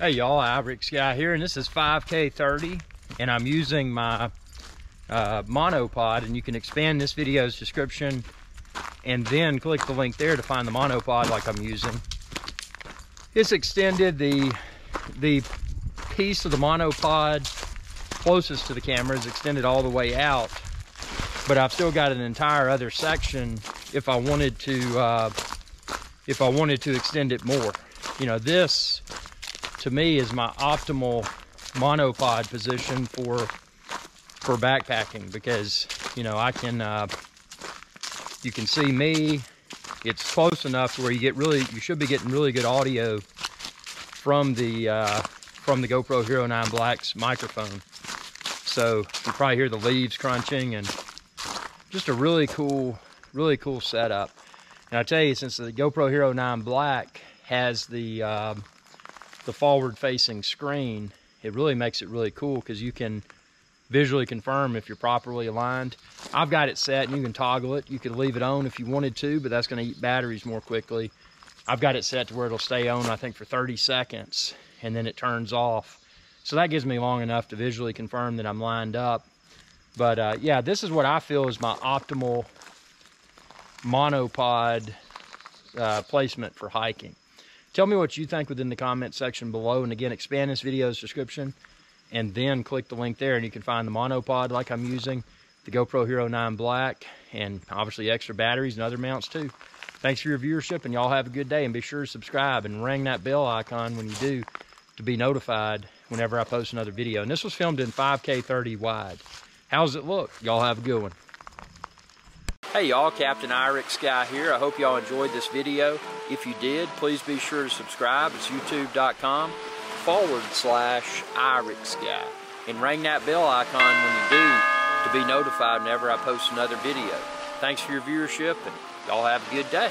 Hey y'all, Irix guy here, and this is 5K30, and I'm using my uh, monopod, and you can expand this video's description and then click the link there to find the monopod like I'm using. It's extended the, the piece of the monopod closest to the camera is extended all the way out, but I've still got an entire other section if I wanted to, uh, if I wanted to extend it more. You know, this to me is my optimal monopod position for for backpacking because you know I can uh, you can see me it's close enough where you get really you should be getting really good audio from the uh, from the GoPro Hero 9 Black's microphone. So you probably hear the leaves crunching and just a really cool really cool setup. And I tell you since the GoPro Hero 9 Black has the uh, the forward facing screen, it really makes it really cool because you can visually confirm if you're properly aligned. I've got it set and you can toggle it. You could leave it on if you wanted to, but that's gonna eat batteries more quickly. I've got it set to where it'll stay on, I think for 30 seconds and then it turns off. So that gives me long enough to visually confirm that I'm lined up. But uh, yeah, this is what I feel is my optimal monopod uh, placement for hiking. Tell me what you think within the comment section below. And again, expand this video's description and then click the link there and you can find the monopod like I'm using, the GoPro Hero 9 Black, and obviously extra batteries and other mounts too. Thanks for your viewership and y'all have a good day and be sure to subscribe and ring that bell icon when you do to be notified whenever I post another video. And this was filmed in 5K 30 wide. How's it look? Y'all have a good one. Hey y'all, Captain Irix Guy here. I hope y'all enjoyed this video. If you did, please be sure to subscribe. It's youtube.com forward slash Irix Guy. And ring that bell icon when you do to be notified whenever I post another video. Thanks for your viewership and y'all have a good day.